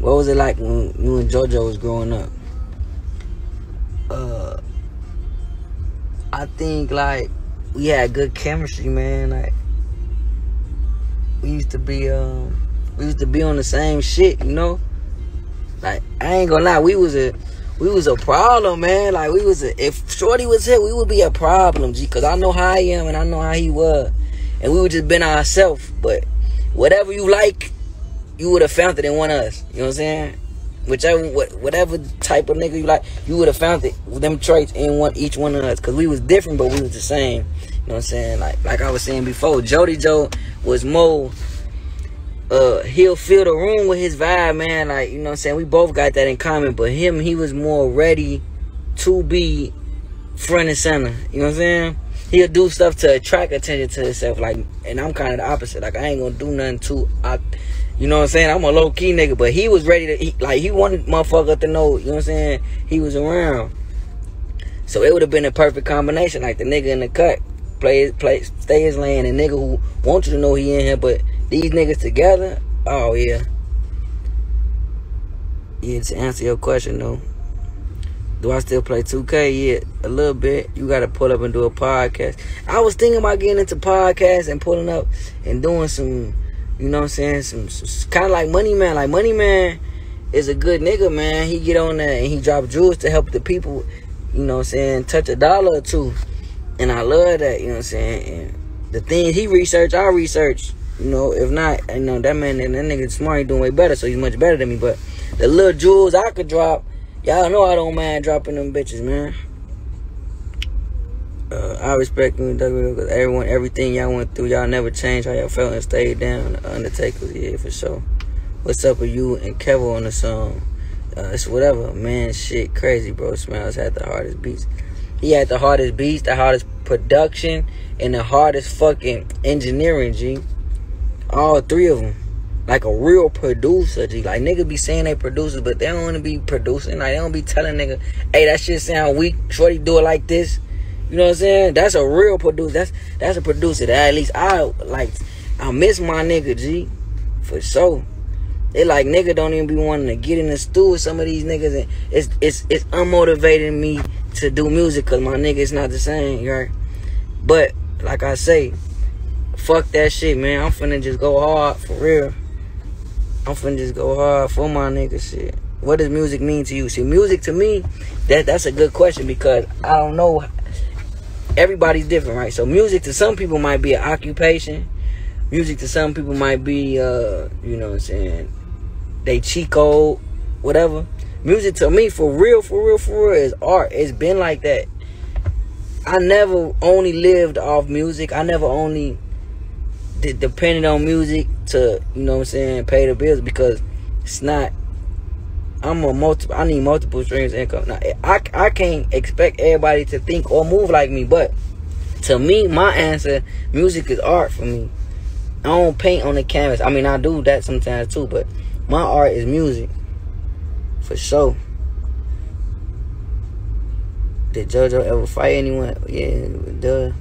What was it like when you and JoJo was growing up? Uh, I think like we had good chemistry, man. Like we used to be, um, we used to be on the same shit, you know. Like I ain't gonna lie, we was a, we was a problem, man. Like we was a, if Shorty was here, we would be a problem, G. Cause I know how I am and I know how he was, and we would just been ourselves. But whatever you like, you would have found it in one of us. You know what I'm saying? Whichever, whatever type of nigga you like, you would have found it, them traits in one, each one of us. Cause we was different, but we was the same. You know what I'm saying? Like, like I was saying before, Jody Joe was more. Uh, he'll fill the room with his vibe, man. Like, you know what I'm saying? We both got that in common. But him, he was more ready to be front and center. You know what I'm saying? He'll do stuff to attract attention to himself. Like, and I'm kind of the opposite. Like, I ain't gonna do nothing too. I, you know what I'm saying? I'm a low key nigga, but he was ready to, like, he wanted motherfucker to know, you know what I'm saying? He was around. So it would have been a perfect combination. Like, the nigga in the cut, play, play, stay his lane, and nigga who want you to know he in here, but these niggas together, oh yeah. Yeah, to answer your question though, do I still play 2K? Yeah, a little bit. You gotta pull up and do a podcast. I was thinking about getting into podcasts and pulling up and doing some, you know what I'm saying, some, some kind of like Money Man. Like Money Man is a good nigga, man. He get on there and he drop jewels to help the people, you know what I'm saying, touch a dollar or two. And I love that, you know what I'm saying? And the things he research, I research. You know, if not, you know, that man, and that nigga smart, he doing way better, so he's much better than me. But the little jewels I could drop, y'all know I don't mind dropping them bitches, man. Uh, I respect you, because everyone, everything y'all went through, y'all never changed how y'all felt and stayed down. Undertaker, yeah, for sure. What's up with you and Kevin on the song? Uh, it's whatever, man. Shit, crazy, bro. Smylez had the hardest beats. He had the hardest beats, the hardest production, and the hardest fucking engineering, G. All three of them. Like a real producer, G. Like nigga be saying they producers, but they don't want to be producing. Like they don't be telling nigga, hey, that shit sound weak. Shorty do it like this. You know what I'm saying? That's a real producer. That's that's a producer that at least I like. I miss my nigga G, for sure. They like nigga don't even be wanting to get in the stool with some of these niggas, and it's it's it's unmotivating me to do music because my nigga is not the same, right? But like I say, fuck that shit, man. I'm finna just go hard for real. I'm finna just go hard for my nigga shit. What does music mean to you? See, music to me, that that's a good question because I don't know. Everybody's different, right? So music to some people might be an occupation. Music to some people might be, uh, you know what I'm saying, they Chico, whatever. Music to me, for real, for real, for real, is art. It's been like that. I never only lived off music. I never only depended on music to, you know what I'm saying, pay the bills because it's not. I'm a multiple. I need multiple streams income. Now, I I can't expect everybody to think or move like me, but to me, my answer, music is art for me. I don't paint on the canvas. I mean, I do that sometimes too, but my art is music. For sure. Did JoJo ever fight anyone? Yeah, duh.